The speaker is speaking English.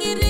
it is.